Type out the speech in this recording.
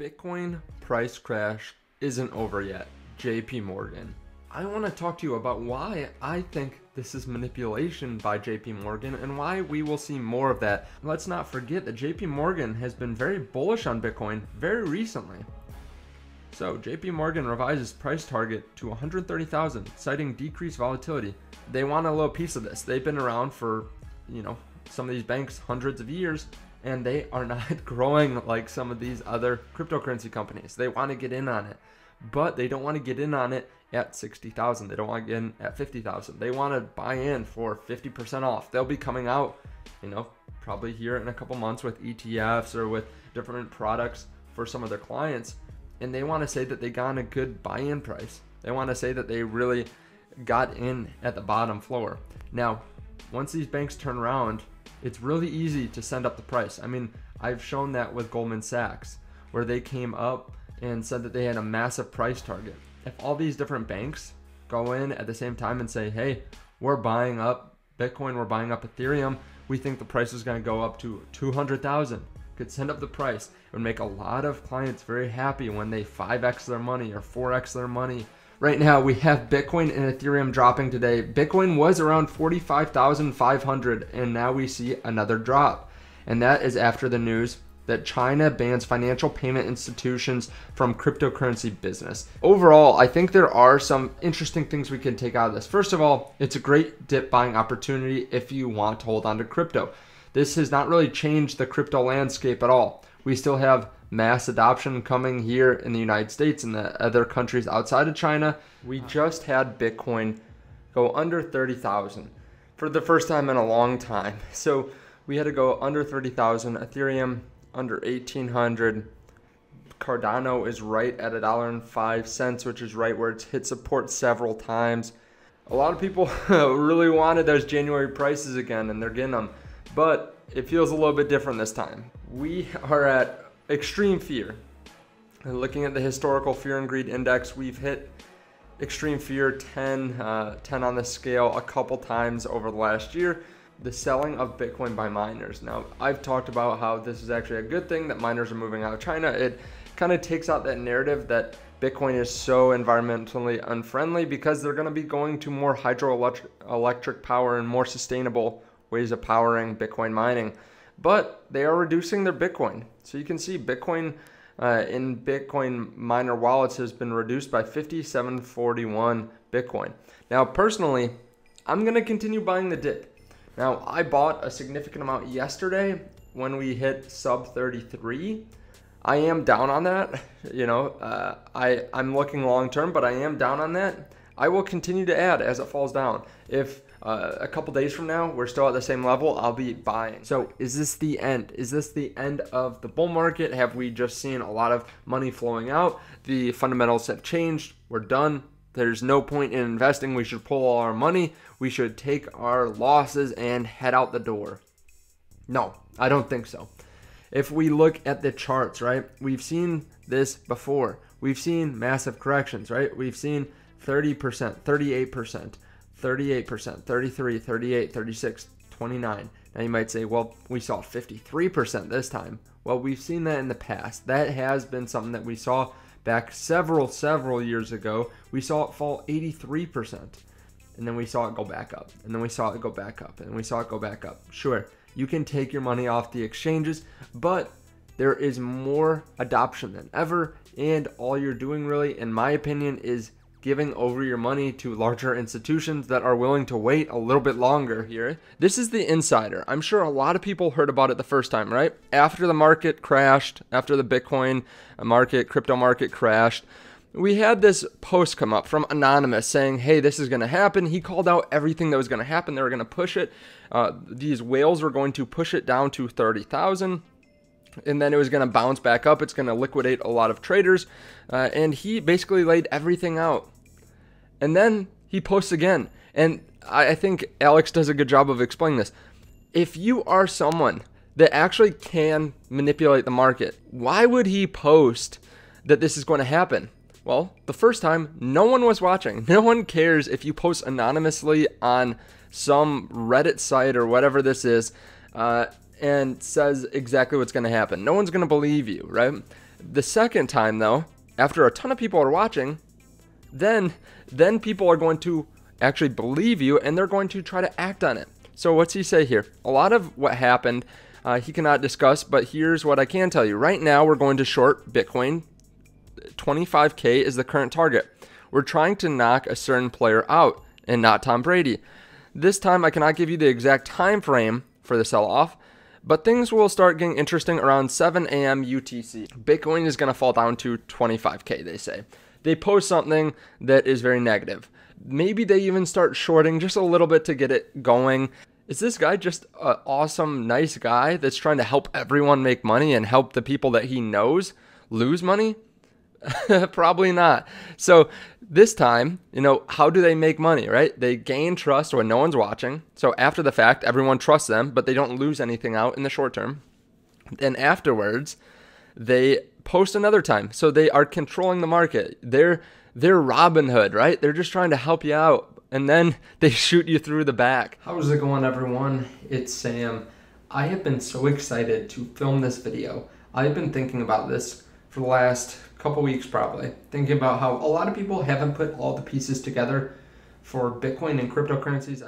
Bitcoin price crash isn't over yet. JP Morgan. I want to talk to you about why I think this is manipulation by JP Morgan and why we will see more of that. Let's not forget that JP Morgan has been very bullish on Bitcoin very recently. So, JP Morgan revises price target to 130,000, citing decreased volatility. They want a little piece of this. They've been around for, you know, some of these banks hundreds of years and they are not growing like some of these other cryptocurrency companies. They want to get in on it, but they don't want to get in on it at 60,000. They don't want to get in at 50,000. They want to buy in for 50% off. They'll be coming out, you know, probably here in a couple months with ETFs or with different products for some of their clients. And they want to say that they got a good buy in price. They want to say that they really got in at the bottom floor. Now, once these banks turn around, it's really easy to send up the price. I mean, I've shown that with Goldman Sachs, where they came up and said that they had a massive price target. If all these different banks go in at the same time and say, hey, we're buying up Bitcoin, we're buying up Ethereum, we think the price is going to go up to 200,000. Could send up the price. It would make a lot of clients very happy when they 5x their money or 4x their money right now we have Bitcoin and Ethereum dropping today. Bitcoin was around 45,500 and now we see another drop. And that is after the news that China bans financial payment institutions from cryptocurrency business. Overall, I think there are some interesting things we can take out of this. First of all, it's a great dip buying opportunity if you want to hold on to crypto. This has not really changed the crypto landscape at all. We still have mass adoption coming here in the United States and the other countries outside of China. We just had Bitcoin go under 30,000 for the first time in a long time. So we had to go under 30,000. Ethereum under 1800. Cardano is right at a dollar and five cents, which is right where it's hit support several times. A lot of people really wanted those January prices again, and they're getting them, but it feels a little bit different this time. We are at extreme fear. And looking at the historical fear and greed index, we've hit extreme fear 10, uh, 10 on the scale a couple times over the last year. The selling of Bitcoin by miners. Now, I've talked about how this is actually a good thing that miners are moving out of China. It kind of takes out that narrative that Bitcoin is so environmentally unfriendly because they're going to be going to more hydroelectric power and more sustainable ways of powering Bitcoin mining but they are reducing their Bitcoin. So you can see Bitcoin uh, in Bitcoin miner wallets has been reduced by 5741 Bitcoin. Now, personally, I'm going to continue buying the dip. Now, I bought a significant amount yesterday when we hit sub 33. I am down on that. You know, uh, I, I'm looking long term, but I am down on that. I will continue to add as it falls down. If uh, a couple days from now we're still at the same level, I'll be buying. So is this the end? Is this the end of the bull market? Have we just seen a lot of money flowing out? The fundamentals have changed. We're done. There's no point in investing. We should pull all our money. We should take our losses and head out the door. No, I don't think so. If we look at the charts, right, we've seen this before. We've seen massive corrections, right? We've seen 30%, 38%. 38%, 33, 38, 36, 29. Now you might say, well, we saw 53% this time. Well, we've seen that in the past. That has been something that we saw back several, several years ago. We saw it fall 83%. And then we saw it go back up. And then we saw it go back up. And we saw it go back up. Sure, you can take your money off the exchanges, but there is more adoption than ever. And all you're doing, really, in my opinion, is giving over your money to larger institutions that are willing to wait a little bit longer here. This is the insider. I'm sure a lot of people heard about it the first time, right? After the market crashed, after the Bitcoin market, crypto market crashed, we had this post come up from Anonymous saying, hey, this is going to happen. He called out everything that was going to happen. They were going to push it. Uh, these whales were going to push it down to 30,000 and then it was going to bounce back up. It's going to liquidate a lot of traders. Uh, and he basically laid everything out. And then he posts again. And I, I think Alex does a good job of explaining this. If you are someone that actually can manipulate the market, why would he post that this is going to happen? Well, the first time, no one was watching. No one cares if you post anonymously on some Reddit site or whatever this is. Uh, and says exactly what's going to happen. No one's going to believe you, right? The second time though, after a ton of people are watching, then then people are going to actually believe you and they're going to try to act on it. So what's he say here? A lot of what happened uh, he cannot discuss, but here's what I can tell you. Right now, we're going to short Bitcoin. 25k is the current target. We're trying to knock a certain player out and not Tom Brady. This time, I cannot give you the exact time frame for the sell-off, but things will start getting interesting around 7 a.m. UTC. Bitcoin is going to fall down to 25k. They say they post something that is very negative. Maybe they even start shorting just a little bit to get it going. Is this guy just an awesome, nice guy that's trying to help everyone make money and help the people that he knows lose money? Probably not. So this time, you know, how do they make money, right? They gain trust when no one's watching. So after the fact, everyone trusts them, but they don't lose anything out in the short term. Then afterwards, they post another time. So they are controlling the market. They're they're Robin Hood, right? They're just trying to help you out. And then they shoot you through the back. How's it going, everyone? It's Sam. I have been so excited to film this video. I've been thinking about this for the last couple weeks, probably, thinking about how a lot of people haven't put all the pieces together for Bitcoin and cryptocurrencies.